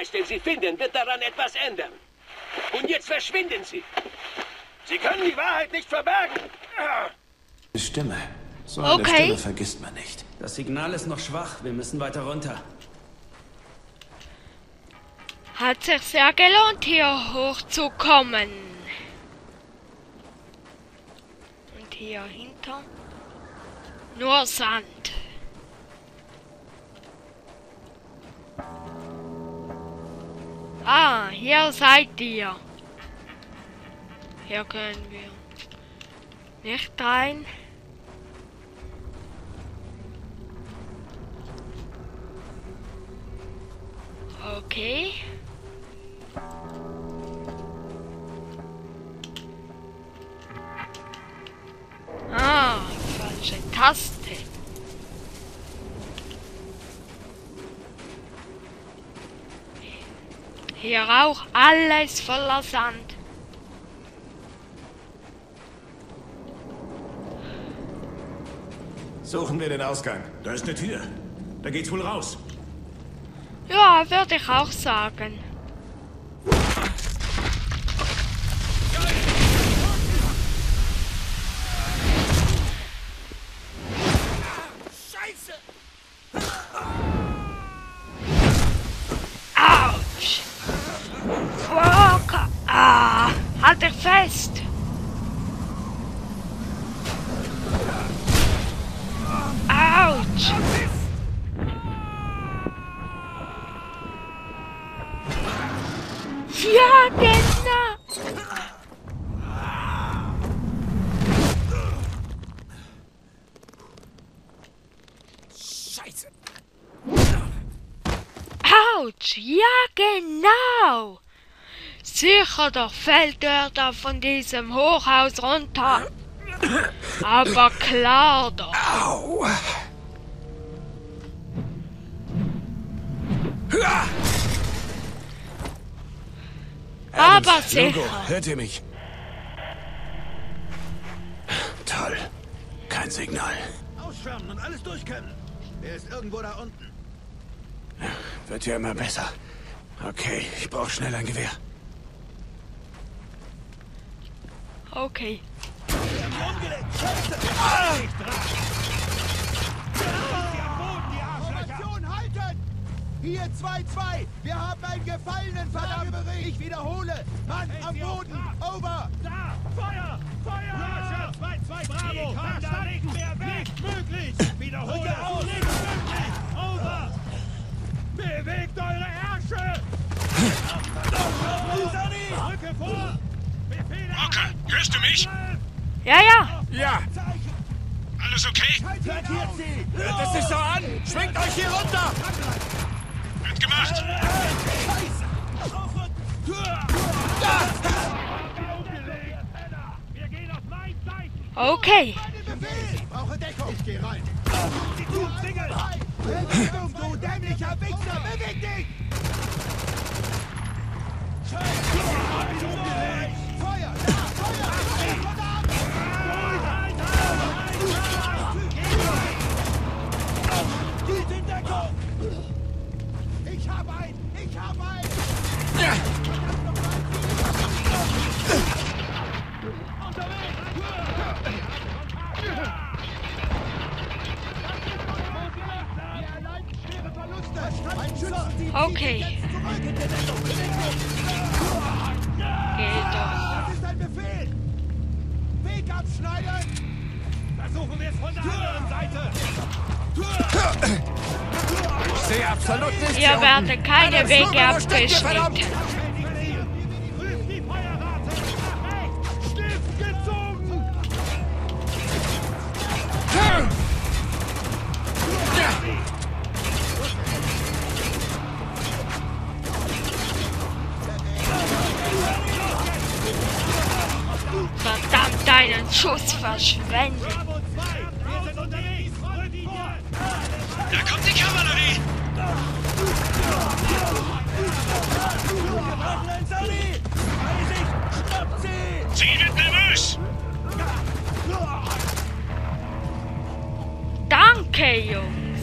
Beweis, den Sie finden, wird daran etwas ändern. Und jetzt verschwinden Sie. Sie können die Wahrheit nicht verbergen. Stimme. So eine Okay. Stimme vergisst man nicht. Das Signal ist noch schwach. Wir müssen weiter runter. Hat sich sehr gelohnt, hier hochzukommen. Und hier hinter nur Sand. Hier seid ihr. Hier können wir nicht rein. Okay. Hier auch alles voller Sand. Suchen wir den Ausgang. Da ist eine Tür. Da geht's wohl raus. Ja, würde ich auch sagen. Autsch! Ja, genau! Sicher doch fällt er da von diesem Hochhaus runter. Aber klar doch. Au! Aber Logo, sicher. hört ihr mich? Toll. Kein Signal. Ausschwärmen und alles durchkämmen. Er ist irgendwo da unten. Wird ja immer besser. Okay, ich brauche schnell ein Gewehr. Okay. Halten! Hier 2-2. Wir haben einen Gefallenen, verdammt. Ich wiederhole. Mann am Boden. Over. Da! Feuer! Feuer! Ja, 2-2, Bravo! Kann da nicht mehr weg! Nicht möglich! Wiederhole! Eure Ärsche! Rücke vor! Befehle! Walker, hörst du mich? Ja, ja. Ja, Alles okay? Sie. hört es sich so an. Schwingt euch hier runter. Wird gemacht. Wir gehen auf mein Zeichen! Okay. Befehl. Brauche Deckung. Ich geh rein. Du Singel! Du dämlicher Wichser. Beweg dich. Feuer. Da, Feuer. Absolut nichts. Ihr werdet keine Eine Wege abgeschnitten. Verdammt, deinen Schuss verschwendet. Bravo 2! Wir sind unterwegs! Rückt vor! Da kommt die Kavallerie. Sie wird nervös. Danke, Jungs.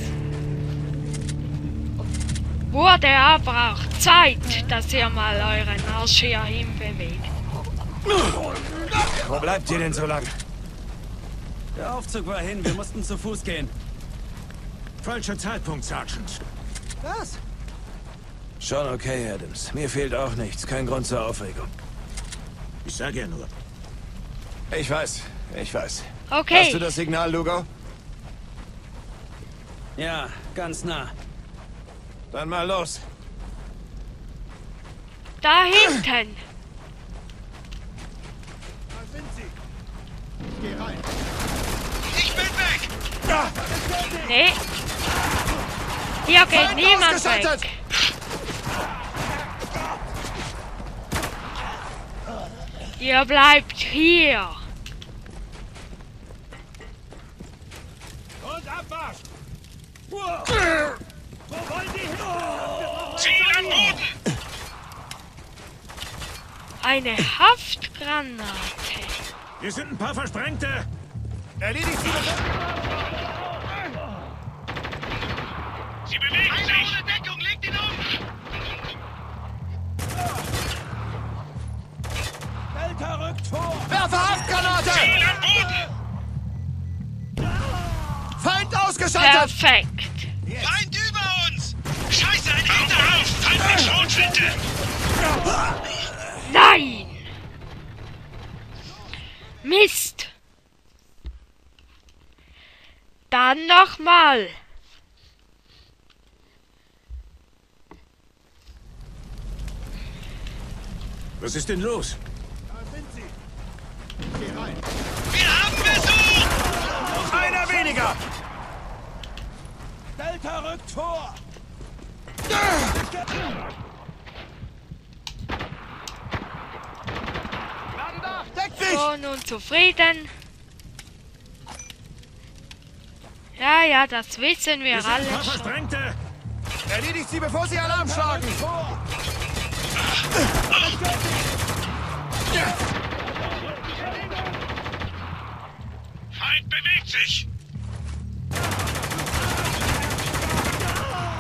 Wurde erbracht. Zeit, dass ihr mal euren Arsch hier hinbewegt. Wo bleibt ihr denn so lange? Der Aufzug war hin, wir mussten zu Fuß gehen. Falscher Zeitpunkt, Sergeant. Was? Schon okay, Adams. Mir fehlt auch nichts. Kein Grund zur Aufregung. Ich sage ja nur. Ich weiß, ich weiß. Okay. Hast du das Signal, Lugo? Ja, ganz nah. Dann mal los. Da hinten. Da sind sie. Geh rein. Nee. Hier geht niemand weg. Ihr bleibt hier. Und Abmarsch! Wo wollen die hin? Ziel an Boden! Eine Haftgranate. Wir sind ein paar Versprengte. Erledigt sie Sie Werfe Haftgranate! Feind ausgeschaltet! Perfekt. Feind über uns! Scheiße, ein Hinterhaus! Feind mit Schrotflinte! Nein. Mist. Dann nochmal. Was ist denn los? Da sind sie. Wir haben Besuch! Einer weniger! Delta rückt vor. Deck dich! So, nun zufrieden. Ja, ja, das wissen wir Wir alle schon. Versprengte. Erledigt sie, bevor sie Alarm schlagen! Vor. Feind bewegt sich!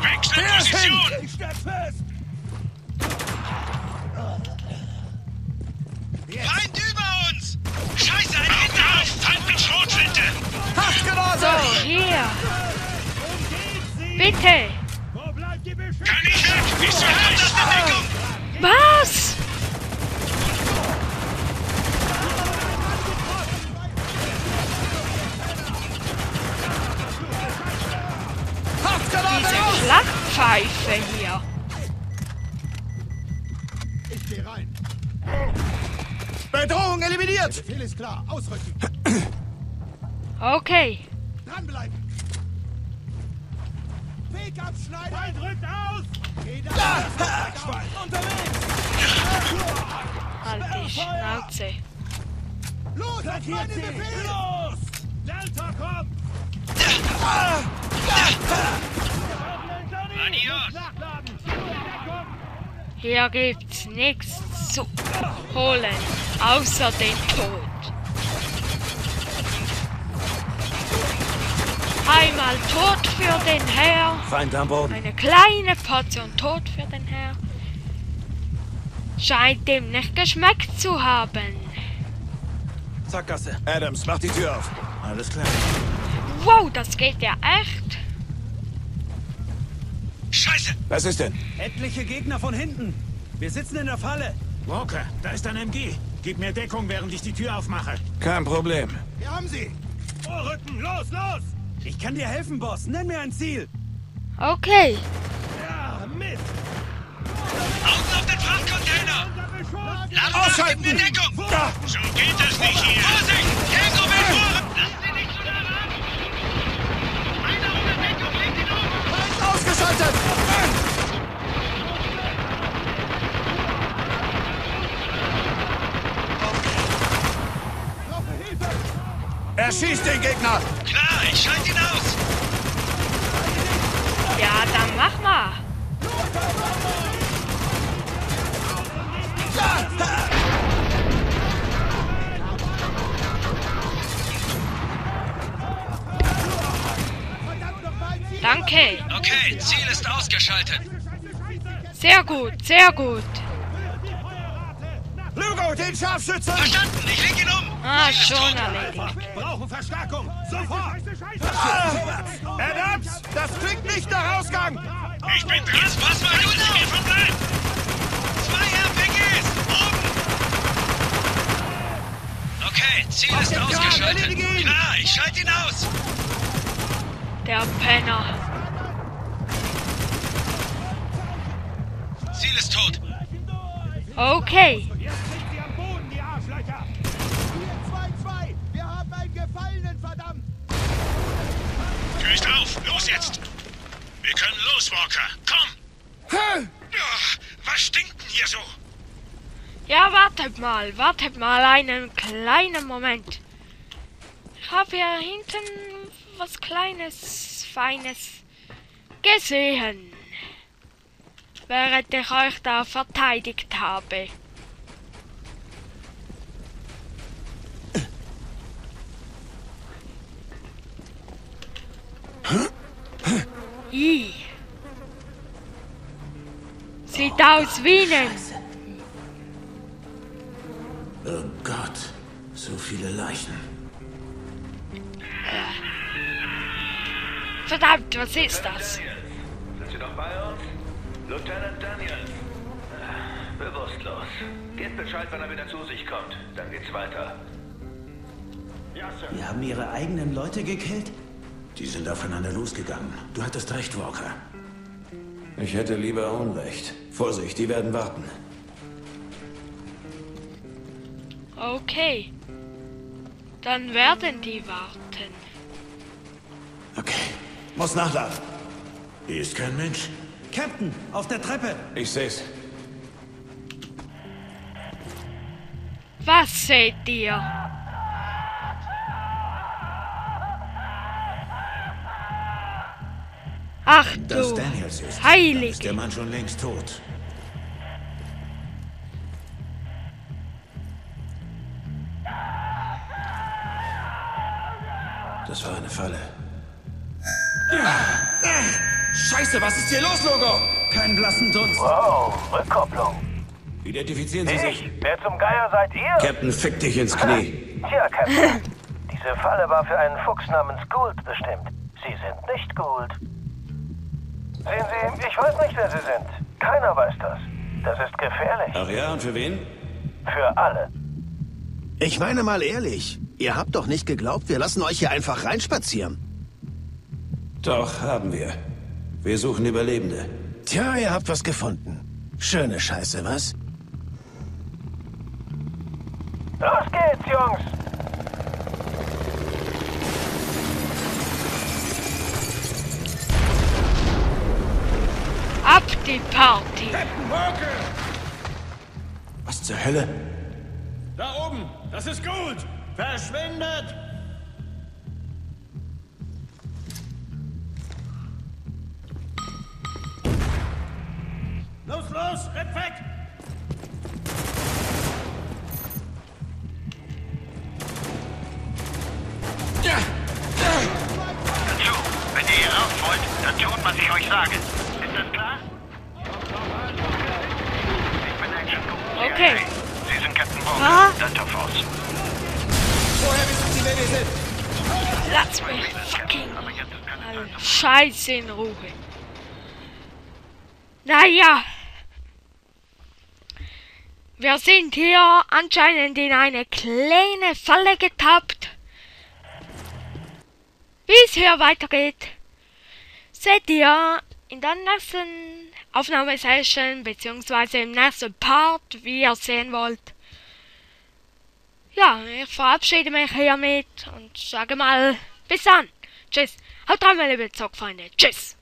Wechsel Position! Ich steck fest. Feind über uns! Scheiße, ein Hinterhaus! Feind mit Schrotflinte! Haftgranate! So, hier. Bitte. Wo bleibt die Beschützung? Kann ich weg! Ich suche das in Deckung! Was? Schlachtpfeife hier. Ich geh rein. Bedrohung eliminiert! Befehl ist klar. Ausrücken. Okay. Dranbleiben. Weg abschneiden. Feind rückt aus! Geh da. Unterwegs. Halt die Schnauze. Los, auf meinen! Befehl. Los! Delta, komm! Adios! Hier gibt's nichts zu holen, außer den Tod. Einmal Tod für den Herr, Feind am Boden. eine kleine Portion Tod für den Herr. Scheint dem nicht geschmeckt zu haben. Sackgasse. Adams, mach die Tür auf. Alles klar. Wow, das geht ja echt. Scheiße! Was ist denn? Etliche Gegner von hinten. Wir sitzen in der Falle. Walker, da ist ein MG. Gib mir Deckung, während ich die Tür aufmache. Kein Problem. Wir haben sie. Vorrücken! Los, los! Ich kann dir helfen, Boss. Nenn mir ein Ziel. Okay, Ja, Mist! Augen auf den Frachtcontainer! Ausschalten! Gib mir Deckung! So geht es nicht hier! Vorsicht! Tango will vor! Lass sie nicht so nah ran! Einer ohne Deckung, legt ihn um! Brauche Hilfe. Erschießt den Gegner! Klar, ich schalte ihn aus! ja, dann mach mal. Danke. Okay, Ziel ist ausgeschaltet. Sehr Sehr gut, sehr gut. Lugo, den Scharfschützen! Verstanden, ich leg ihn um. Ah, Ziel ist schon erledigt. Brauchen Verstärkung! Sofort! Adams, das klingt nicht nach Ausgang! Ich bin dran. Was war gut hier verbleibt? Zwei RPGs. Oben. Okay, Ziel ist den Kahn, ausgeschaltet. Klar, ich schalte ihn aus. Der Penner. Ziel ist tot. Okay. Jetzt sind sie am Boden, die Arschlöcher! Hier 2-2, wir haben einen Gefallenen, verdammt! Tür ist auf. Los jetzt. Wir können los, Walker. Komm. Ja, was stinkt denn hier so? Ja, wartet mal, wartet mal einen kleinen Moment. Ich habe hier hinten was Kleines, Feines gesehen. Während ich euch da verteidigt habe. I. Sieht aus wie ein Oh Gott, so viele Leichen. Verdammt, was ist das? Lieutenant Daniels. Äh, Bewusstlos. Gebt Bescheid, wenn er wieder zu sich kommt. Dann geht's weiter. Ja, Sir. Wir haben ihre eigenen Leute gekillt? Die sind aufeinander losgegangen. Du hattest recht, Walker. Ich hätte lieber Unrecht. Vorsicht, die werden warten. Okay. Dann werden die warten. Okay, muss nachladen. Hier ist kein Mensch. Captain, auf der Treppe! Ich seh's. Was seht ihr? Ach Das du Daniels ist. Dann Heilige. ist der Mann schon längst tot. Das war eine Falle. Scheiße, was ist hier los, Logo? Keinen blassen Dunst. Wow, Rückkopplung. Identifizieren Sie sich. Wer zum Geier seid ihr? Captain, fick dich ins Knie. Tja, Captain. Diese Falle war für einen Fuchs namens Gould bestimmt. Sie sind nicht Gould. Sehen Sie, ich weiß nicht, wer Sie sind. Keiner weiß das. Das ist gefährlich. Ach ja, und für wen? Für alle. Ich meine mal ehrlich, ihr habt doch nicht geglaubt, wir lassen euch hier einfach reinspazieren. Doch, haben wir. Wir suchen Überlebende. Tja, ihr habt was gefunden. Schöne Scheiße, was? Los geht's, Jungs! ab die Party. Captain Walker! Was zur Hölle? Da oben! Das ist gut! Verschwindet! Scheiße in Ruhe. Naja. Wir sind hier anscheinend in eine kleine Falle getappt. Wie es hier weitergeht, seht ihr in der nächsten Aufnahmesession beziehungsweise im nächsten Part, wie ihr sehen wollt. Ja, ich verabschiede mich hiermit und sage mal bis dann. Tschüss. Haut rein, meine Zockfreunde. Tschüss.